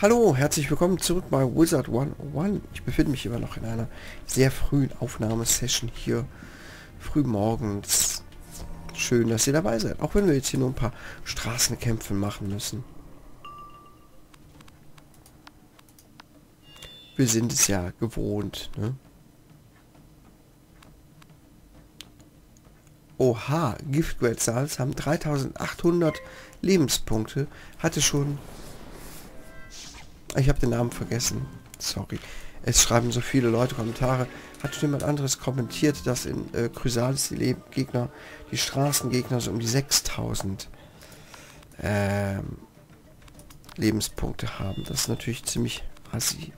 Hallo, herzlich willkommen zurück bei Wizard 101. Ich befinde mich immer noch in einer sehr frühen Aufnahmesession hier. Früh morgens. Schön, dass ihr dabei seid. Auch wenn wir jetzt hier nur ein paar Straßenkämpfe machen müssen. Wir sind es ja gewohnt, ne? Oha, Giftquetzals haben 3800 Lebenspunkte. Hatte schon ich habe den Namen vergessen. Sorry. Es schreiben so viele Leute Kommentare. Hat jemand anderes kommentiert, dass in äh, Chrysalis die Gegner, die Straßengegner so um die 6000 ähm, Lebenspunkte haben. Das ist natürlich ziemlich assi.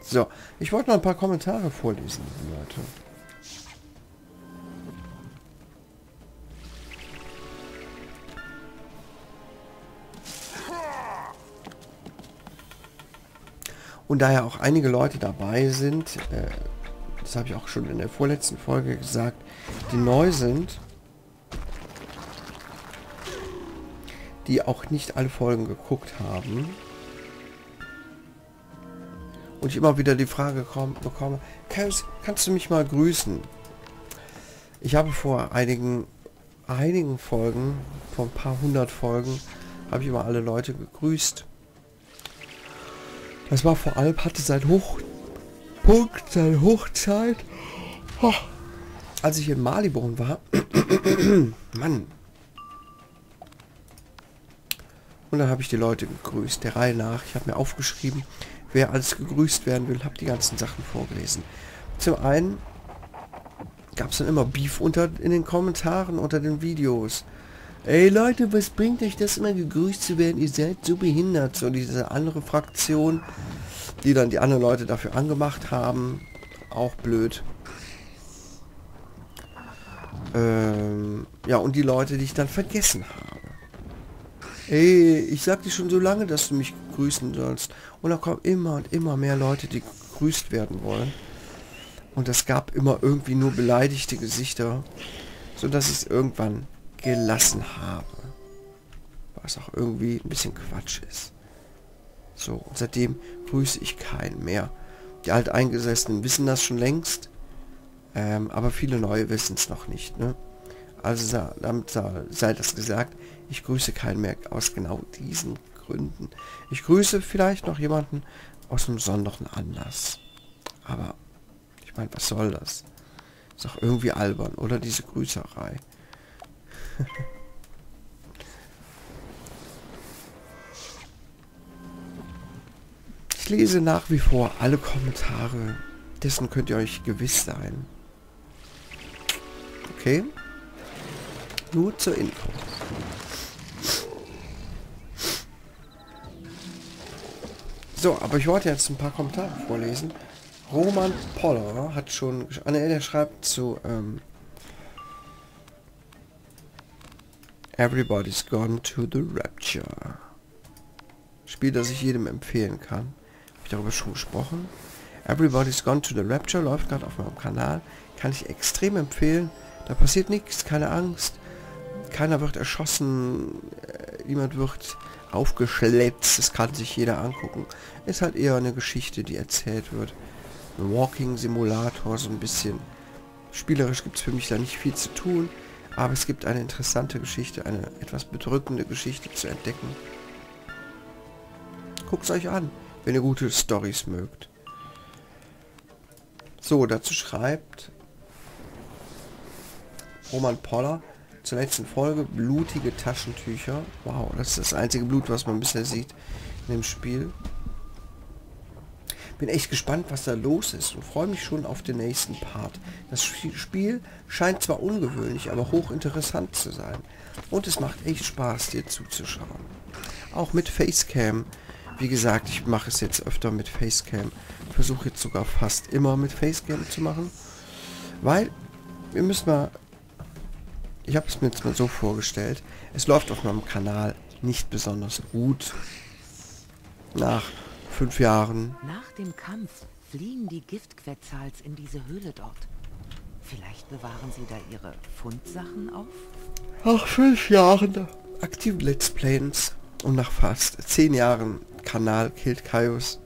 So, ich wollte mal ein paar Kommentare vorlesen, Leute. Und da ja auch einige Leute dabei sind, äh, das habe ich auch schon in der vorletzten Folge gesagt, die neu sind, die auch nicht alle Folgen geguckt haben. Und ich immer wieder die Frage komm, bekomme, kannst, kannst du mich mal grüßen? Ich habe vor einigen, einigen Folgen, vor ein paar hundert Folgen, habe ich immer alle Leute gegrüßt. Das war vor allem, hatte sein Hochpunkt, seine Hochzeit. Oh, als ich in Maliborn war. Mann. Und dann habe ich die Leute gegrüßt, der Reihe nach. Ich habe mir aufgeschrieben, wer alles gegrüßt werden will, habe die ganzen Sachen vorgelesen. Zum einen gab es dann immer Beef unter in den Kommentaren unter den Videos. Ey Leute, was bringt euch das immer gegrüßt zu werden? Ihr seid so behindert. So diese andere Fraktion, die dann die anderen Leute dafür angemacht haben. Auch blöd. Ähm, ja, und die Leute, die ich dann vergessen habe. Ey, ich sag dir schon so lange, dass du mich grüßen sollst. Und da kommen immer und immer mehr Leute, die gegrüßt werden wollen. Und es gab immer irgendwie nur beleidigte Gesichter. So dass es irgendwann gelassen habe. Was auch irgendwie ein bisschen Quatsch ist. So, und seitdem grüße ich keinen mehr. Die Alteingesessenen wissen das schon längst, ähm, aber viele neue wissen es noch nicht. Ne? Also damit sei das gesagt, ich grüße keinen mehr aus genau diesen Gründen. Ich grüße vielleicht noch jemanden aus einem besonderen Anlass. Aber ich meine, was soll das? Ist auch irgendwie albern, oder diese Grüßerei. ich lese nach wie vor alle Kommentare. Dessen könnt ihr euch gewiss sein. Okay. Nur zur Info. So, aber ich wollte jetzt ein paar Kommentare vorlesen. Roman Poller hat schon... Ah, ne, der schreibt zu... Ähm, Everybody's Gone to the Rapture. Spiel, das ich jedem empfehlen kann. Habe ich darüber schon gesprochen. Everybody's Gone to the Rapture läuft gerade auf meinem Kanal. Kann ich extrem empfehlen. Da passiert nichts, keine Angst. Keiner wird erschossen. Äh, niemand wird aufgeschleppt. Das kann sich jeder angucken. Ist halt eher eine Geschichte, die erzählt wird. Ein Walking Simulator, so ein bisschen. Spielerisch gibt es für mich da nicht viel zu tun. Aber es gibt eine interessante Geschichte, eine etwas bedrückende Geschichte zu entdecken. Guckt es euch an, wenn ihr gute Stories mögt. So, dazu schreibt Roman Poller zur letzten Folge blutige Taschentücher. Wow, das ist das einzige Blut, was man bisher sieht in dem Spiel. Bin echt gespannt, was da los ist und freue mich schon auf den nächsten Part. Das Spiel scheint zwar ungewöhnlich, aber hochinteressant zu sein. Und es macht echt Spaß, dir zuzuschauen. Auch mit Facecam. Wie gesagt, ich mache es jetzt öfter mit Facecam. Versuche jetzt sogar fast immer mit Facecam zu machen. Weil, wir müssen mal... Ich habe es mir jetzt mal so vorgestellt. Es läuft auf meinem Kanal nicht besonders gut. Nach fünf Jahren. Nach dem Kampf fliehen die Giftquetzals in diese Höhle dort. Vielleicht bewahren Sie da Ihre Fundsachen auf? Nach fünf Jahren aktiven Let's Plays und nach fast zehn Jahren Kanal Killed Kaius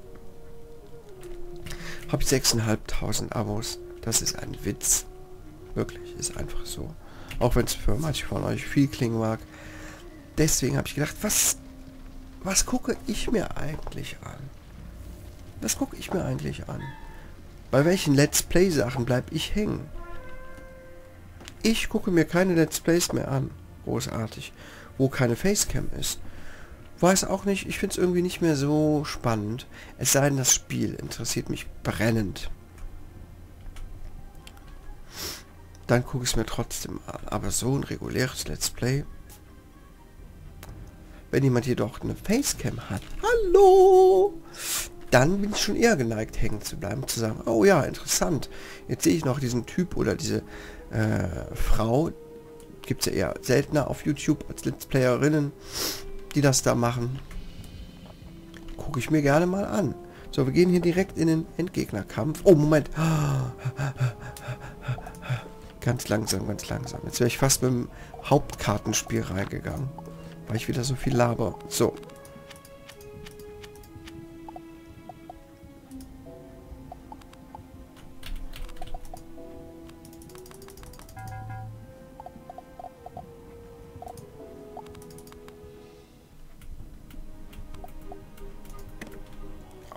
habe ich 6.500 Abos. Das ist ein Witz. Wirklich, ist einfach so. Auch wenn es für manche von euch viel klingen mag. Deswegen habe ich gedacht, was, was gucke ich mir eigentlich an? Was gucke ich mir eigentlich an? Bei welchen Let's Play Sachen bleibe ich hängen? Ich gucke mir keine Let's Plays mehr an. Großartig. Wo keine Facecam ist. Weiß auch nicht, ich finde es irgendwie nicht mehr so spannend. Es sei denn, das Spiel interessiert mich brennend. Dann gucke ich es mir trotzdem an. Aber so ein reguläres Let's Play. Wenn jemand jedoch eine Facecam hat. Hallo! Dann bin ich schon eher geneigt, hängen zu bleiben. Zu sagen, oh ja, interessant. Jetzt sehe ich noch diesen Typ oder diese äh, Frau. Gibt es ja eher seltener auf YouTube als Let's Playerinnen, die das da machen. Gucke ich mir gerne mal an. So, wir gehen hier direkt in den Endgegnerkampf. Oh, Moment. Ganz langsam, ganz langsam. Jetzt wäre ich fast mit dem Hauptkartenspiel reingegangen. Weil ich wieder so viel laber. So.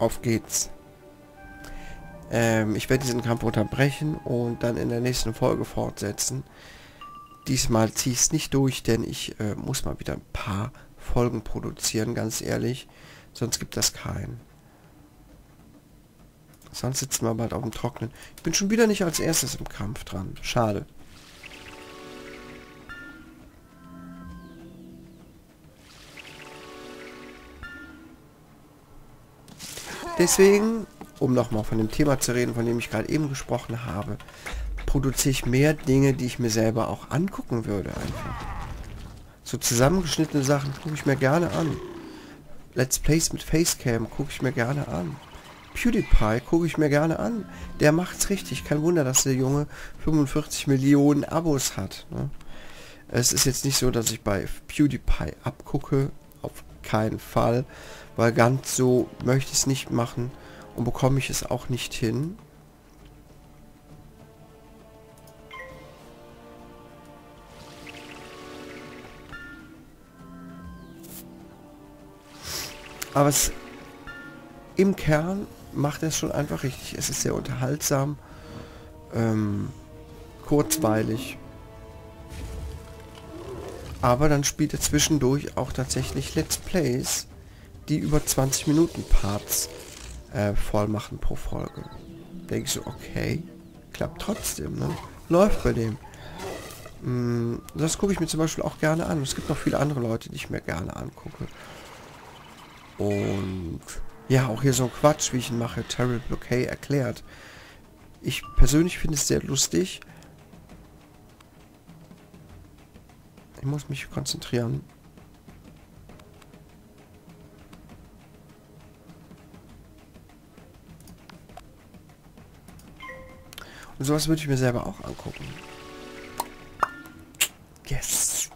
Auf geht's. Ähm, ich werde diesen Kampf unterbrechen und dann in der nächsten Folge fortsetzen. Diesmal ziehe ich es nicht durch, denn ich äh, muss mal wieder ein paar Folgen produzieren, ganz ehrlich. Sonst gibt das keinen. Sonst sitzen wir bald auf dem Trocknen. Ich bin schon wieder nicht als erstes im Kampf dran. Schade. Deswegen, um nochmal von dem Thema zu reden, von dem ich gerade eben gesprochen habe, produziere ich mehr Dinge, die ich mir selber auch angucken würde einfach. So zusammengeschnittene Sachen gucke ich mir gerne an. Let's Plays mit Facecam gucke ich mir gerne an. PewDiePie gucke ich mir gerne an. Der macht's richtig. Kein Wunder, dass der Junge 45 Millionen Abos hat. Ne? Es ist jetzt nicht so, dass ich bei PewDiePie abgucke. Auf keinen Fall. Weil ganz so möchte ich es nicht machen und bekomme ich es auch nicht hin. Aber es im Kern macht es schon einfach richtig. Es ist sehr unterhaltsam, ähm, kurzweilig. Aber dann spielt er zwischendurch auch tatsächlich Let's Plays, die über 20 Minuten Parts äh, voll machen pro Folge. Denke ich so, okay, klappt trotzdem, ne? Läuft bei dem. Mm, das gucke ich mir zum Beispiel auch gerne an. Es gibt noch viele andere Leute, die ich mir gerne angucke. Und ja, auch hier so ein Quatsch, wie ich ihn mache, Terrible Blockade erklärt. Ich persönlich finde es sehr lustig. Ich muss mich konzentrieren. Und sowas würde ich mir selber auch angucken. Yes.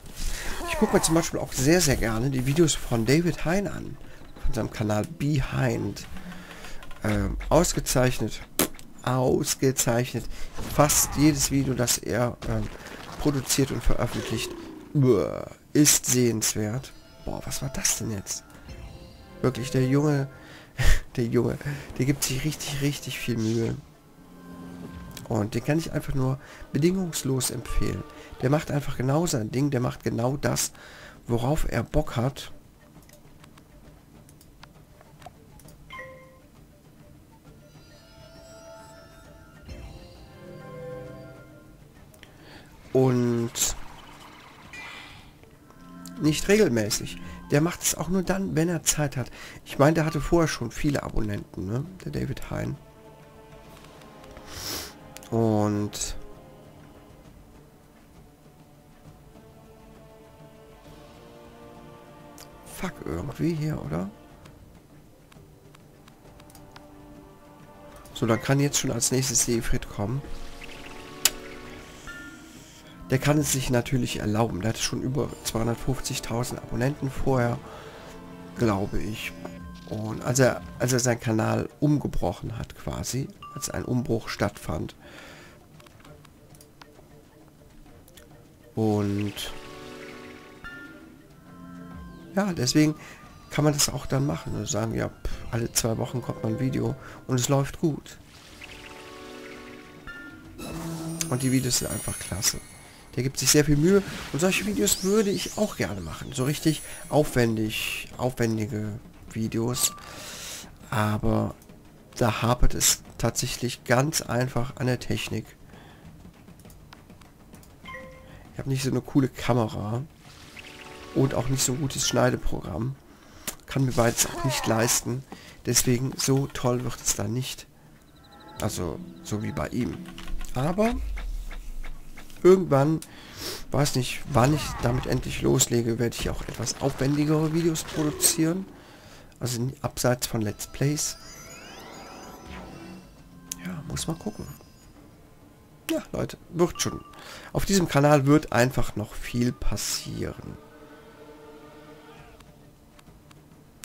Ich gucke mir zum Beispiel auch sehr, sehr gerne die Videos von David Hein an von seinem Kanal Behind. Ähm, ausgezeichnet. Ausgezeichnet. Fast jedes Video, das er ähm, produziert und veröffentlicht, ist sehenswert. Boah, was war das denn jetzt? Wirklich, der Junge, der Junge, der gibt sich richtig, richtig viel Mühe. Und den kann ich einfach nur bedingungslos empfehlen. Der macht einfach genau sein Ding, der macht genau das, worauf er Bock hat. Und nicht regelmäßig. Der macht es auch nur dann, wenn er Zeit hat. Ich meine, der hatte vorher schon viele Abonnenten, ne? Der David Hein. Und fuck irgendwie hier, oder? So, dann kann jetzt schon als nächstes Siegfried kommen. Der kann es sich natürlich erlauben. Der hat schon über 250.000 Abonnenten vorher, glaube ich. Und als er, als er seinen Kanal umgebrochen hat quasi, als ein Umbruch stattfand. Und ja, deswegen kann man das auch dann machen. Also sagen, ja, alle zwei Wochen kommt mal ein Video und es läuft gut. Und die Videos sind einfach klasse. Der gibt sich sehr viel Mühe und solche Videos würde ich auch gerne machen. So richtig aufwendig, aufwendige Videos. Aber da hapert es tatsächlich ganz einfach an der Technik. Ich habe nicht so eine coole Kamera und auch nicht so ein gutes Schneideprogramm. Kann mir beides auch nicht leisten. Deswegen so toll wird es dann nicht. Also so wie bei ihm. Aber irgendwann, weiß nicht, wann ich damit endlich loslege, werde ich auch etwas aufwendigere Videos produzieren. Also abseits von Let's Plays. Ja, muss mal gucken. Ja, Leute, wird schon. Auf diesem Kanal wird einfach noch viel passieren.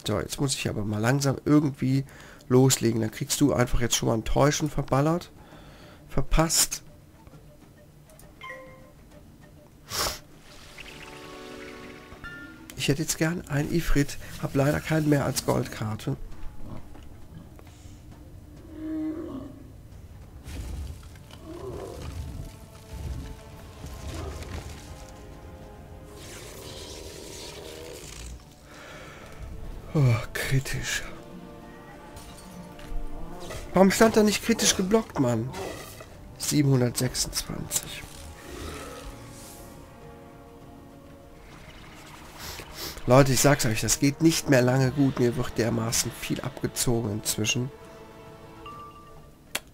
So, jetzt muss ich aber mal langsam irgendwie loslegen. Dann kriegst du einfach jetzt schon mal ein Täuschen verballert. Verpasst. Ich hätte jetzt gern ein Ifrit, habe leider keinen mehr als Goldkarte. Oh, kritisch. Warum stand da nicht kritisch geblockt, Mann? 726. Leute, ich sag's euch, das geht nicht mehr lange gut. Mir wird dermaßen viel abgezogen inzwischen.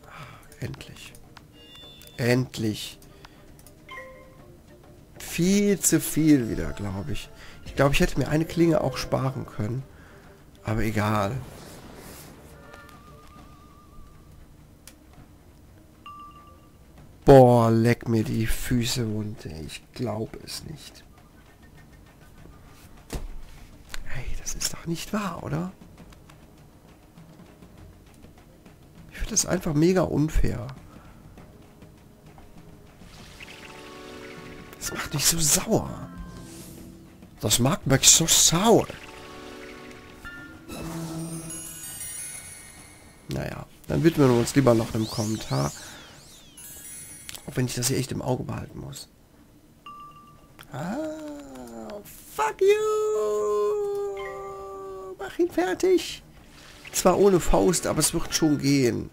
Ah, endlich. Endlich. Viel zu viel wieder, glaube ich. Ich glaube, ich hätte mir eine Klinge auch sparen können. Aber egal. Boah, leck mir die Füße runter. Ich glaube es nicht. Das ist doch nicht wahr, oder? Ich finde das einfach mega unfair. Das macht mich so sauer. Das macht mich so sauer. Naja, dann widmen wir uns lieber noch einem Kommentar. Auch wenn ich das hier echt im Auge behalten muss. Ah, fuck you! Mach ihn fertig! Zwar ohne Faust, aber es wird schon gehen.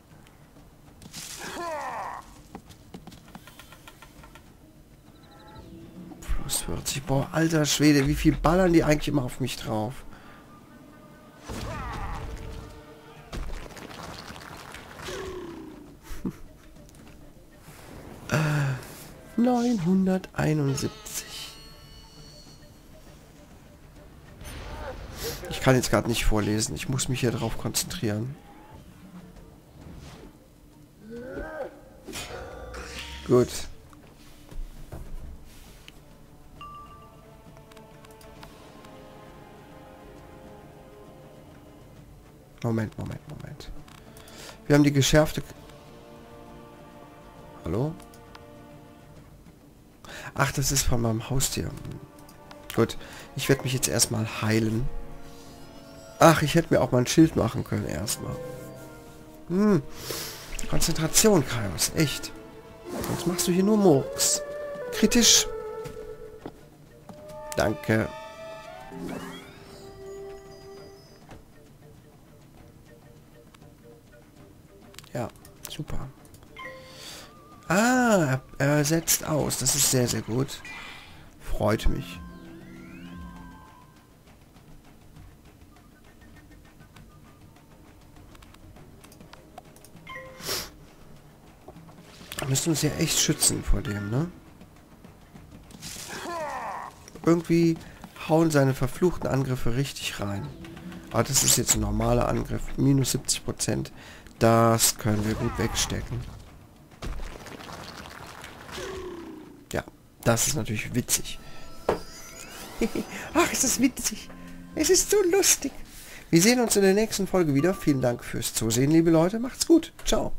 Plus 40. Boah, alter Schwede, wie viel ballern die eigentlich immer auf mich drauf? 971. Ich kann jetzt gerade nicht vorlesen. Ich muss mich hier drauf konzentrieren. Gut. Moment, Moment, Moment. Wir haben die geschärfte... Hallo? Ach, das ist von meinem Haustier. Gut, ich werde mich jetzt erstmal heilen. Ach, ich hätte mir auch mal ein Schild machen können erstmal. Hm. Konzentration, Kaios. Echt. Sonst machst du hier nur Murks. Kritisch. Danke. Ja, super. Ah, er setzt aus. Das ist sehr, sehr gut. Freut mich. Müssen uns ja echt schützen vor dem, ne? Irgendwie hauen seine verfluchten Angriffe richtig rein. Aber das ist jetzt ein normaler Angriff. Minus 70%. Das können wir gut wegstecken. Das ist natürlich witzig. Ach, ist das witzig. Es ist so lustig. Wir sehen uns in der nächsten Folge wieder. Vielen Dank fürs Zusehen, liebe Leute. Macht's gut. Ciao.